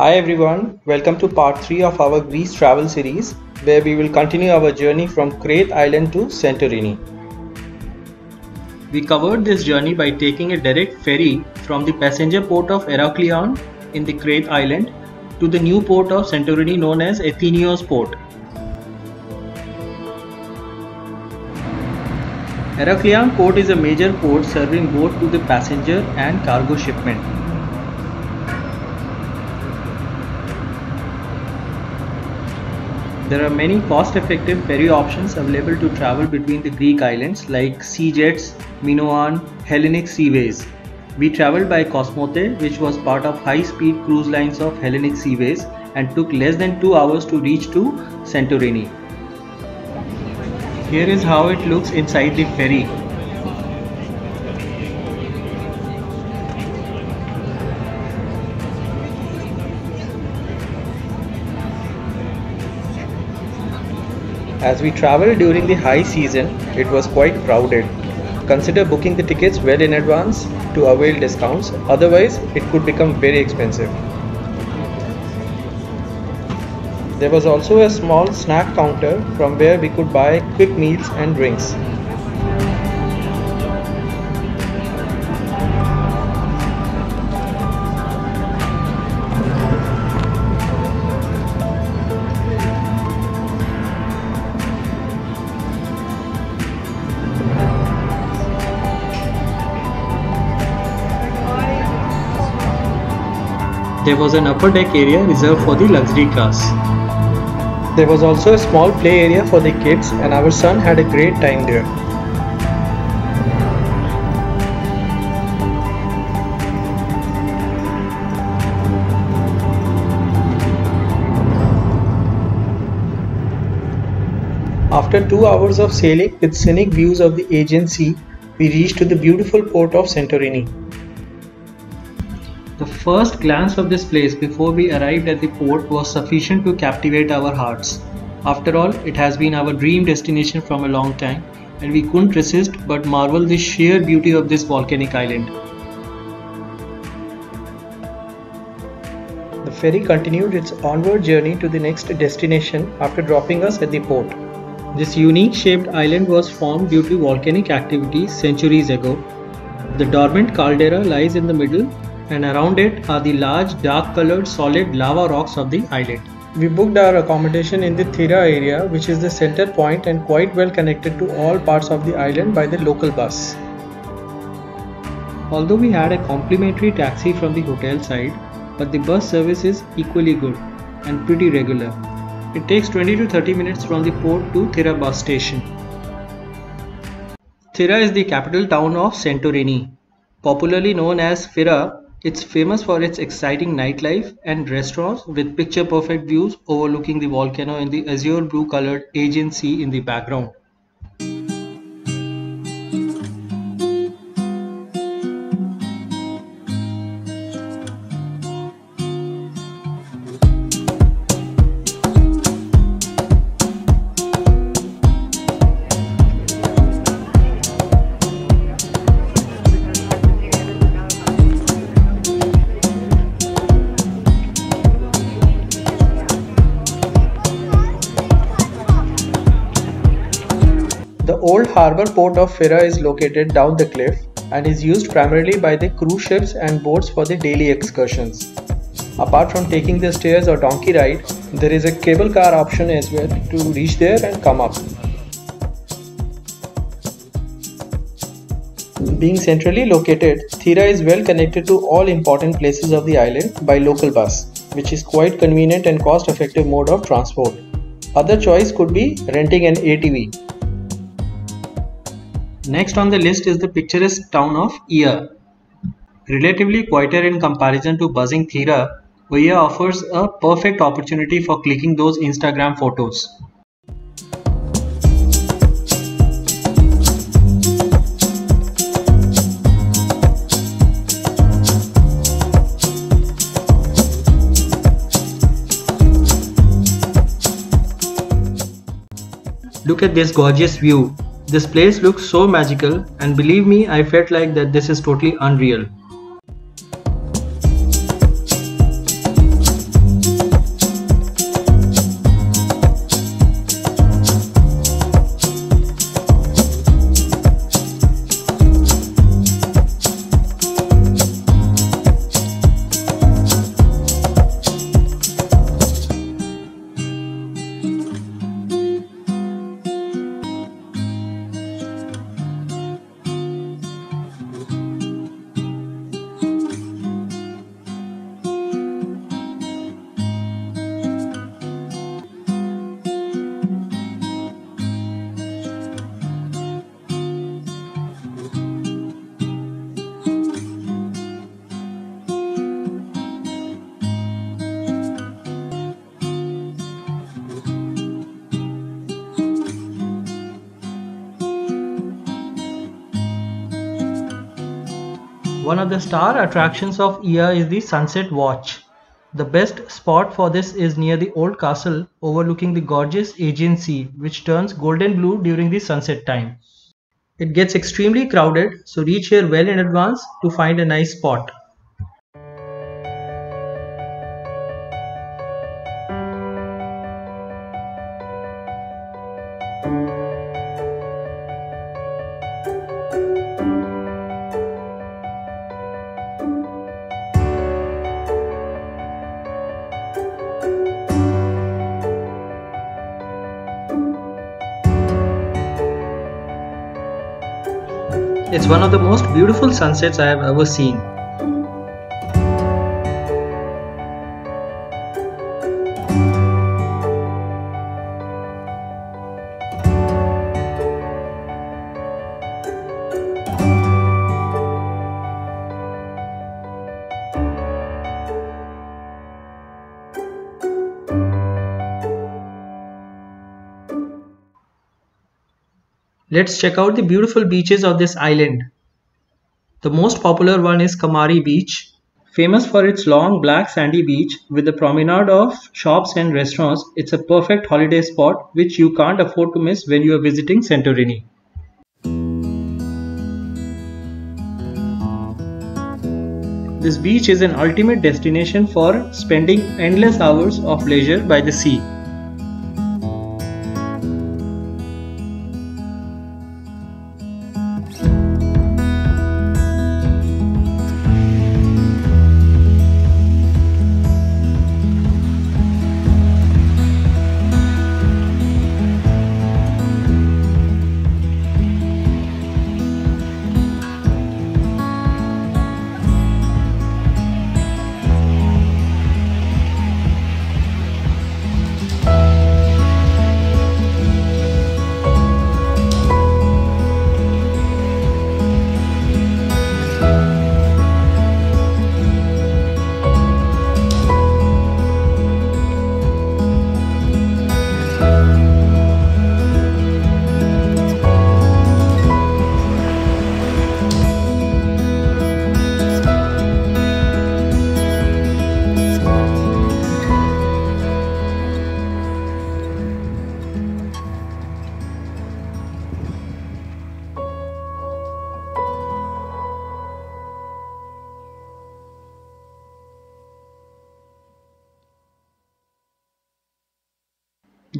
Hi everyone, welcome to part 3 of our Greece travel series where we will continue our journey from Crete island to Santorini. We covered this journey by taking a direct ferry from the passenger port of Heraklion in the Crete island to the new port of Santorini known as Athinios port. Heraklion port is a major port serving both to the passenger and cargo shipment. There are many cost-effective ferry options available to travel between the Greek islands like Sea Jets, Minoan, Hellenic Seaways. We traveled by Cosmote which was part of high-speed cruise lines of Hellenic Seaways and took less than 2 hours to reach to Santorini. Here is how it looks inside the ferry. As we traveled during the high season, it was quite crowded. Consider booking the tickets well in advance to avail discounts, otherwise, it could become very expensive. There was also a small snack counter from where we could buy quick meals and drinks. There was an upper deck area reserved for the luxury class. There was also a small play area for the kids and our son had a great time there. After two hours of sailing with scenic views of the Aegean Sea, we reached to the beautiful port of Santorini. First glance of this place before we arrived at the port was sufficient to captivate our hearts. After all, it has been our dream destination from a long time, and we couldn't resist but marvel the sheer beauty of this volcanic island. The ferry continued its onward journey to the next destination after dropping us at the port. This unique shaped island was formed due to volcanic activity centuries ago. The dormant caldera lies in the middle and around it are the large dark colored solid lava rocks of the island. We booked our accommodation in the Thira area which is the center point and quite well connected to all parts of the island by the local bus. Although we had a complimentary taxi from the hotel side, but the bus service is equally good and pretty regular. It takes 20 to 30 minutes from the port to Thira bus station. Thira is the capital town of Santorini. Popularly known as Fira, it's famous for its exciting nightlife and restaurants with picture perfect views overlooking the volcano and the azure blue colored Aegean Sea in the background. Harbour port of Fira is located down the cliff and is used primarily by the cruise ships and boats for the daily excursions. Apart from taking the stairs or donkey ride, there is a cable car option as well to reach there and come up. Being centrally located, Thira is well connected to all important places of the island by local bus, which is quite convenient and cost effective mode of transport. Other choice could be renting an ATV, Next on the list is the picturesque town of Oia. Relatively quieter in comparison to buzzing Thira, Oia offers a perfect opportunity for clicking those Instagram photos. Look at this gorgeous view. This place looks so magical and believe me I felt like that this is totally unreal. One of the star attractions of Oia is the sunset watch. The best spot for this is near the old castle overlooking the gorgeous Aegean Sea which turns golden blue during the sunset time. It gets extremely crowded so reach here well in advance to find a nice spot. One of the most beautiful sunsets I have ever seen. Let's check out the beautiful beaches of this island. The most popular one is Kamari Beach. Famous for its long black sandy beach with a promenade of shops and restaurants, it's a perfect holiday spot which you can't afford to miss when you are visiting Santorini. This beach is an ultimate destination for spending endless hours of leisure by the sea.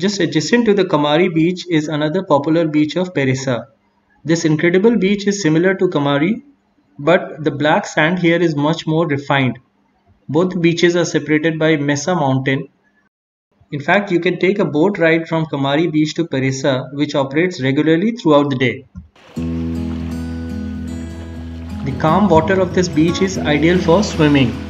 Just adjacent to the Kamari beach is another popular beach of Perissa. This incredible beach is similar to Kamari, but the black sand here is much more refined. Both beaches are separated by Mesa mountain. In fact, you can take a boat ride from Kamari beach to Perissa, which operates regularly throughout the day. The calm water of this beach is ideal for swimming.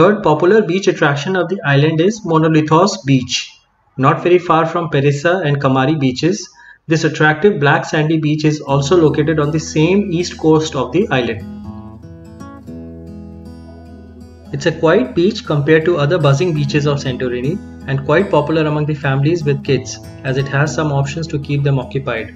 Third popular beach attraction of the island is Monolithos Beach. Not very far from Perissa and Kamari beaches, this attractive black sandy beach is also located on the same east coast of the island. It's a quiet beach compared to other buzzing beaches of Santorini and quite popular among the families with kids as it has some options to keep them occupied.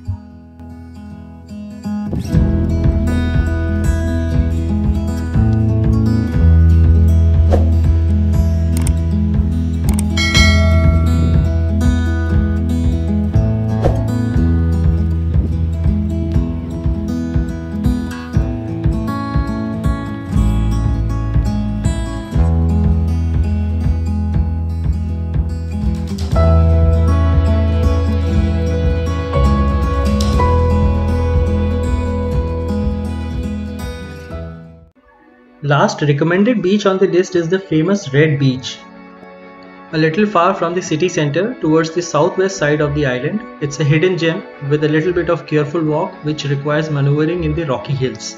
Last recommended beach on the list is the famous Red Beach. A little far from the city center towards the southwest side of the island, it's a hidden gem with a little bit of careful walk which requires maneuvering in the rocky hills.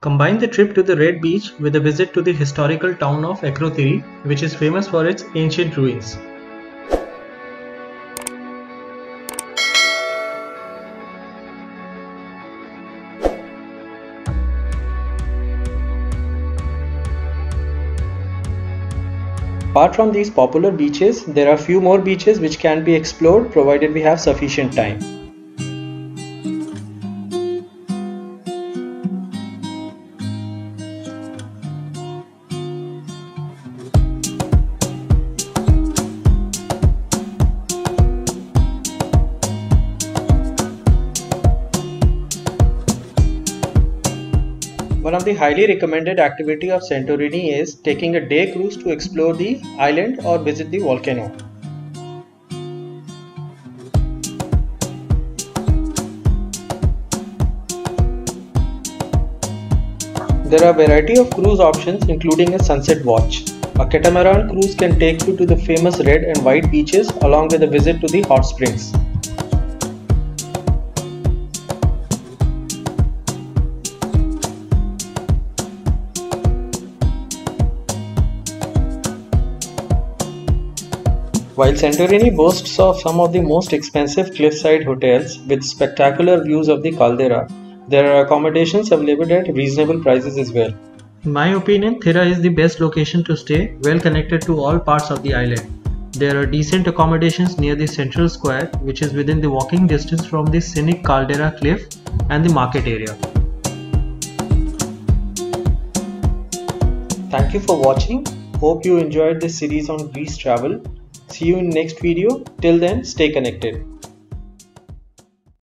Combine the trip to the Red Beach with a visit to the historical town of Akrotiri, which is famous for its ancient ruins. Apart from these popular beaches, there are few more beaches which can be explored provided we have sufficient time. One of the highly recommended activity of Santorini is taking a day cruise to explore the island or visit the volcano. There are a variety of cruise options including a sunset watch. A catamaran cruise can take you to the famous red and white beaches along with a visit to the hot springs. While Santorini boasts of some of the most expensive cliffside hotels with spectacular views of the caldera, there are accommodations available at reasonable prices as well. In my opinion, Thira is the best location to stay, well connected to all parts of the island. There are decent accommodations near the central square, which is within the walking distance from the scenic caldera cliff and the market area. Thank you for watching. Hope you enjoyed this series on Greece travel. See you in next video. Till then, stay connected.